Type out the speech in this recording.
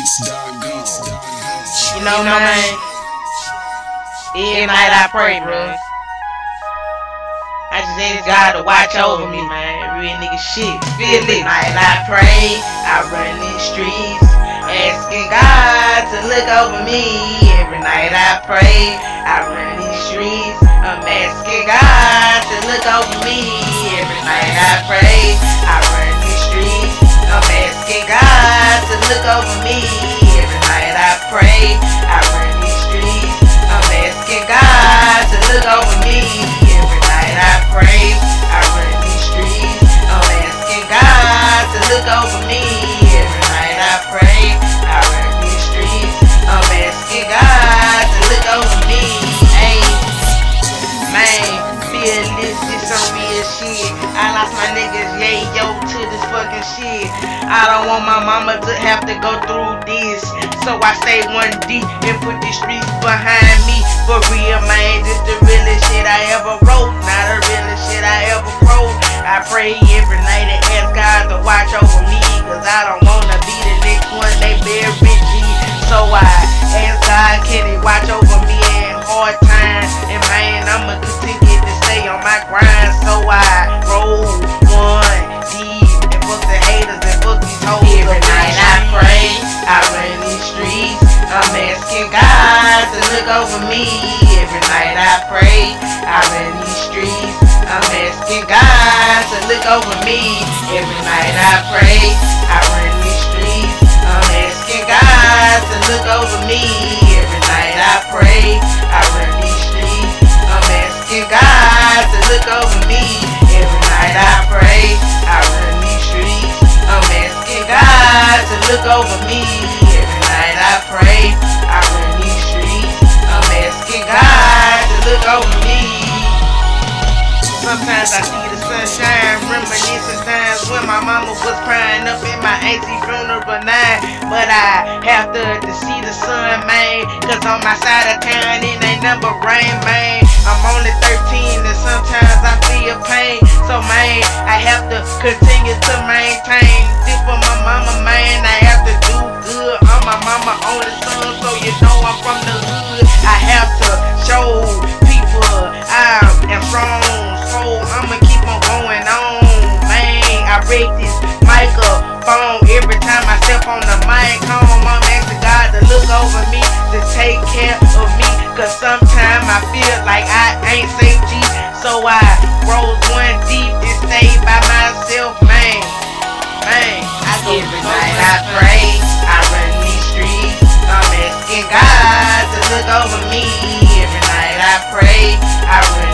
You know, man. Every night I pray, bro. I just ask God to watch over me, man. Real nigga shit. Feel it. Night I pray. I run these streets. Asking God to look over me. Every night I pray. I run these streets. I'm asking God to look over me. Every night I pray. Look over me. Every night I pray. Fucking shit. I don't want my mama to have to go through this. So I stay one deep and put the streets behind me. For real, man, this the realest shit I ever wrote. Not the realest shit I ever wrote. I pray every night and ask God to watch over me. Cause I don't wanna be the next one they bury G. So I ask God, can he watch over me in hard times? And man, I'ma continue to stay on my grind. Me. Every night I pray, I run these streets. I'm asking God to look over me. Every night I pray, I run these streets. I'm asking God to look over me. Every night I pray, I run these streets. I'm asking God to look over me. Every night I pray, I run these streets. I'm asking God to look over me. Every night I pray, Sometimes I see the sunshine, reminiscing times when my mama was crying up in my auntie funeral night. But I have to, to see the sun, man. Cause on my side of town it ain't number rain, man. I'm only 13 and sometimes I feel pain. So man, I have to continue to maintain. This for my mama, man. I have to do good. I'm my mama only son, so you know I'm from the hood. I have to show people I am strong. Break this microphone every time I step on the mic home. I'm asking God to look over me, to take care of me. Cause sometimes I feel like I ain't safe G. So I rose one deep and stay by myself, man. Man, I go every night I pray, I run these streets. I'm asking God to look over me. Every night I pray, I run